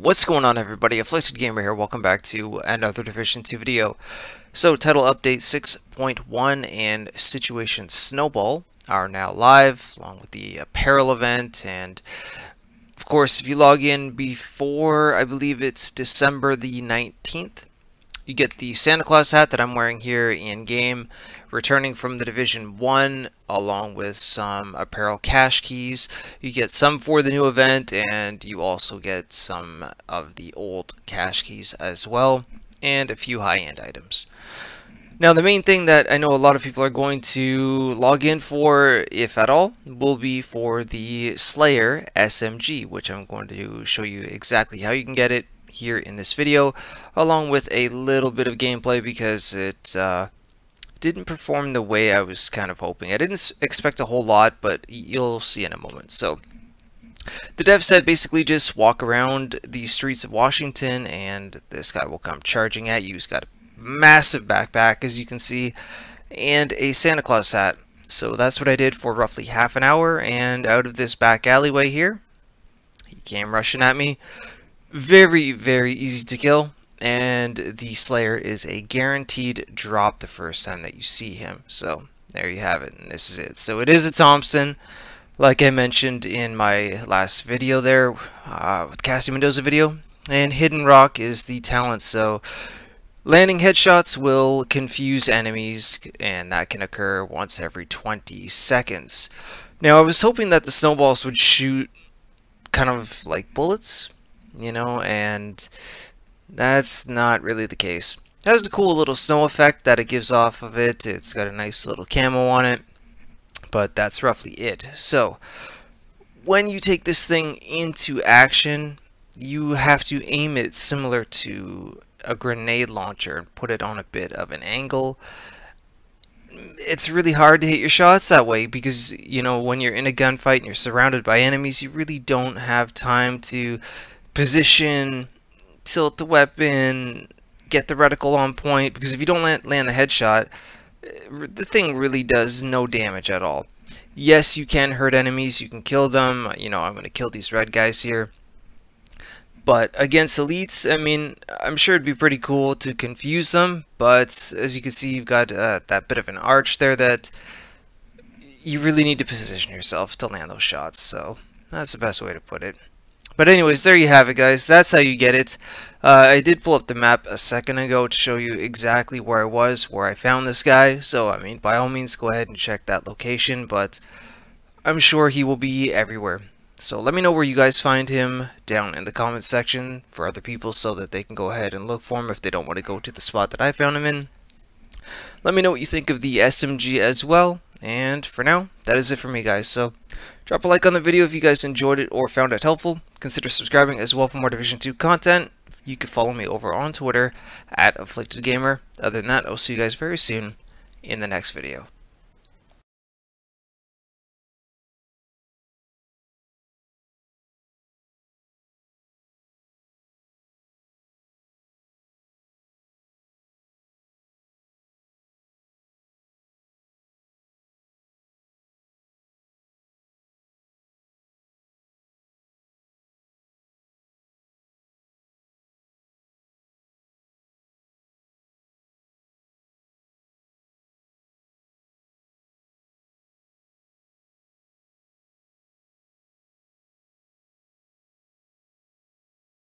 What's going on everybody, Afflicted Gamer here, welcome back to another Division 2 video. So, Title Update 6.1 and Situation Snowball are now live, along with the apparel event, and of course, if you log in before, I believe it's December the 19th, you get the Santa Claus hat that I'm wearing here in-game, returning from the Division 1 along with some apparel cache keys. You get some for the new event and you also get some of the old cache keys as well and a few high-end items. Now the main thing that I know a lot of people are going to log in for, if at all, will be for the Sleigher SMG, which I'm going to show you exactly how you can get it here in this video, along with a little bit of gameplay because it uh, didn't perform the way I was kind of hoping. I didn't expect a whole lot, but you'll see in a moment. So, the dev said basically just walk around the streets of Washington and this guy will come charging at you. He's got a massive backpack, as you can see, and a Santa Claus hat. So that's what I did for roughly half an hour, and out of this back alleyway here, he came rushing at me. Very, very easy to kill. And the Sleigher is a guaranteed drop the first time that you see him. So there you have it. And this is it. So it is a Thompson. Like I mentioned in my last video there, uh, with Cassie Mendoza video. And Hidden Rock is the talent. So landing headshots will confuse enemies. And that can occur once every 20 seconds. Now I was hoping that the snowballs would shoot kind of like bullets you know, and that's not really the case. It has a cool little snow effect that it gives off of it. It's got a nice little camo on it, but that's roughly it. So, when you take this thing into action, you have to aim it similar to a grenade launcher and put it on a bit of an angle. It's really hard to hit your shots that way because, you know, when you're in a gunfight and you're surrounded by enemies, you really don't have time to position, tilt the weapon, get the reticle on point, because if you don't land, land the headshot, the thing really does no damage at all. Yes, you can hurt enemies, you can kill them, you know, I'm going to kill these red guys here. But against elites, I mean, I'm sure it'd be pretty cool to confuse them, but as you can see, you've got uh, that bit of an arch there that you really need to position yourself to land those shots, so that's the best way to put it. But anyways, there you have it, guys. That's how you get it. Uh, I did pull up the map a second ago to show you exactly where I was, where I found this guy. So, I mean, by all means, go ahead and check that location. But I'm sure he will be everywhere. So let me know where you guys find him down in the comments section for other people so that they can go ahead and look for him if they don't want to go to the spot that I found him in. Let me know what you think of the SMG as well. And for now, that is it for me, guys. So drop a like on the video if you guys enjoyed it or found it helpful. Consider subscribing as well for more Division 2 content. You can follow me over on Twitter at AfflictedGamer. Other than that, I'll see you guys very soon in the next video.